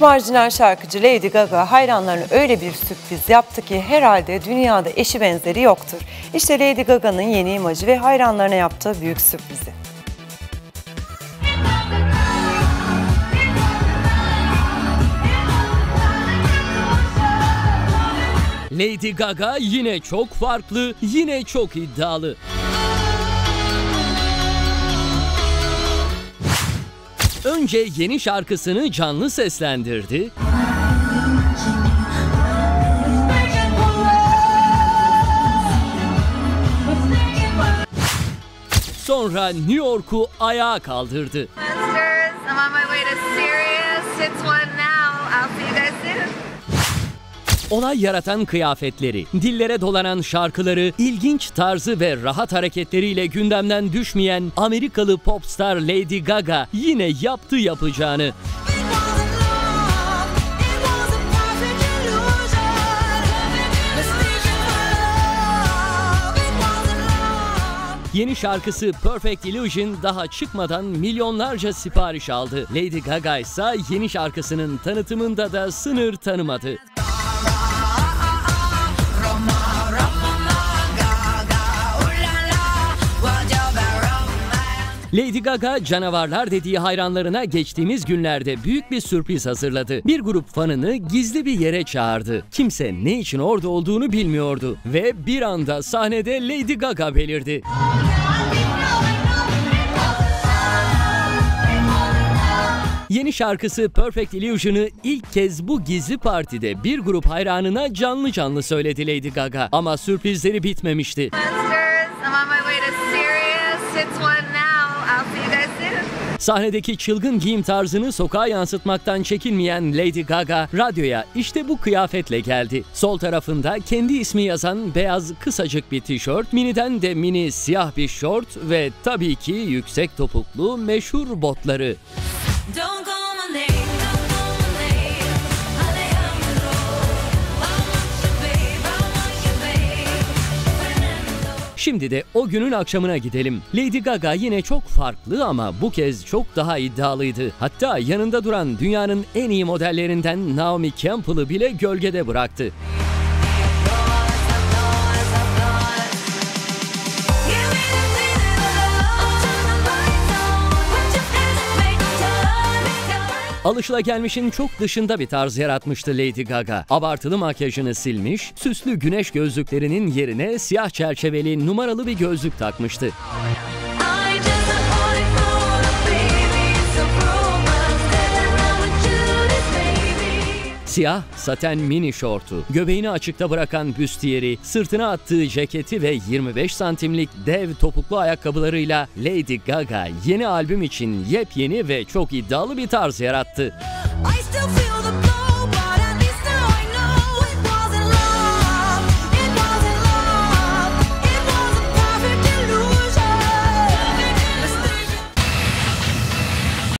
Marjinal şarkıcı Lady Gaga hayranlarına öyle bir sürpriz yaptı ki herhalde dünyada eşi benzeri yoktur. İşte Lady Gaga'nın yeni imajı ve hayranlarına yaptığı büyük sürprizi. Lady Gaga yine çok farklı, yine çok iddialı. Önce yeni şarkısını canlı seslendirdi. Sonra New York'u ayağa kaldırdı. I'm on my way to Sirius. It's one Olay yaratan kıyafetleri, dillere dolanan şarkıları, ilginç tarzı ve rahat hareketleriyle gündemden düşmeyen Amerikalı popstar Lady Gaga yine yaptı yapacağını. Yeni şarkısı Perfect Illusion daha çıkmadan milyonlarca sipariş aldı. Lady Gaga ise yeni şarkısının tanıtımında da sınır tanımadı. Lady Gaga canavarlar dediği hayranlarına geçtiğimiz günlerde büyük bir sürpriz hazırladı. Bir grup fanını gizli bir yere çağırdı. Kimse ne için orada olduğunu bilmiyordu ve bir anda sahnede Lady Gaga belirdi. Yeni şarkısı Perfect Illusion'ı ilk kez bu gizli partide bir grup hayranına canlı canlı söyledi Lady Gaga. Ama sürprizleri bitmemişti. Monsters. I'm on my way to Sirius. It's one now. I'll see you guys soon. Sahnedeki çılgın giyim tarzını sokağa yansıtmaktan çekinmeyen Lady Gaga radyoya işte bu kıyafetle geldi. Sol tarafında kendi ismi yazan beyaz kısacık bir tişört, miniden de mini siyah bir şort ve tabii ki yüksek topuklu meşhur botları. Don't Şimdi de o günün akşamına gidelim. Lady Gaga yine çok farklı ama bu kez çok daha iddialıydı. Hatta yanında duran dünyanın en iyi modellerinden Naomi Campbell'ı bile gölgede bıraktı. Alışılagelmişin çok dışında bir tarz yaratmıştı Lady Gaga. Abartılı makyajını silmiş, süslü güneş gözlüklerinin yerine siyah çerçeveli numaralı bir gözlük takmıştı. Siyah saten mini şortu, göbeğini açıkta bırakan büstiyeri, sırtına attığı ceketi ve 25 santimlik dev topuklu ayakkabılarıyla Lady Gaga yeni albüm için yepyeni ve çok iddialı bir tarz yarattı. I still